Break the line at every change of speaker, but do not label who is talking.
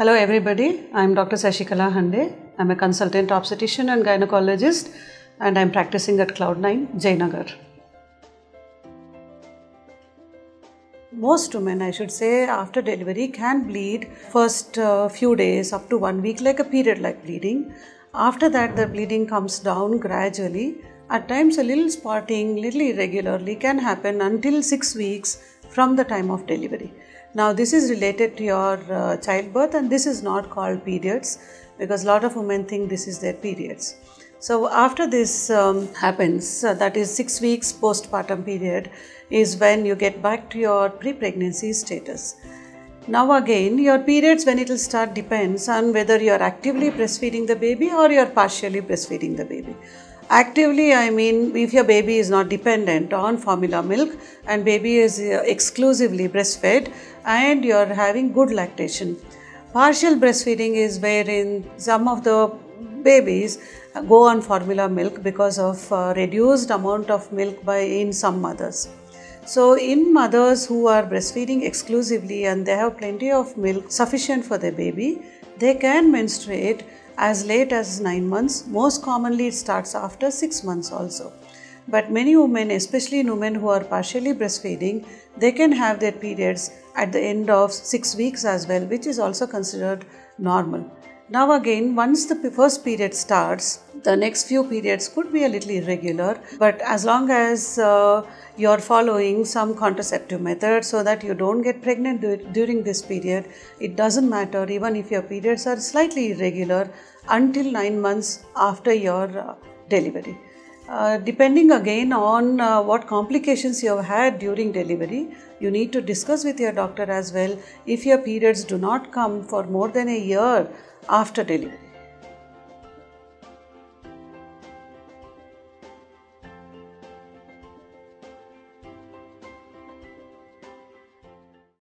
Hello, everybody. I'm Dr. Shashikala Hande. I'm a consultant obstetrician and gynecologist, and I'm practicing at Cloud9, Jayanagar. Most women, I should say, after delivery can bleed first uh, few days up to one week, like a period like bleeding. After that, the bleeding comes down gradually. At times, a little spotting, little irregularly can happen until six weeks from the time of delivery. Now, this is related to your uh, childbirth, and this is not called periods because a lot of women think this is their periods. So, after this um, happens, uh, that is six weeks postpartum period, is when you get back to your pre pregnancy status. Now, again, your periods when it will start depends on whether you are actively breastfeeding the baby or you are partially breastfeeding the baby. Actively, I mean, if your baby is not dependent on formula milk and baby is uh, exclusively breastfed and you are having good lactation. Partial breastfeeding is wherein some of the babies go on formula milk because of uh, reduced amount of milk by in some mothers. So, in mothers who are breastfeeding exclusively and they have plenty of milk sufficient for their baby, they can menstruate as late as 9 months. Most commonly, it starts after 6 months also. But many women, especially women who are partially breastfeeding, they can have their periods at the end of 6 weeks as well, which is also considered normal. Now, again, once the first period starts, the next few periods could be a little irregular, but as long as uh, you're following some contraceptive method so that you don't get pregnant during this period, it doesn't matter even if your periods are slightly irregular until 9 months after your uh, delivery. Uh, depending again on uh, what complications you have had during delivery, you need to discuss with your doctor as well if your periods do not come for more than a year after delivery.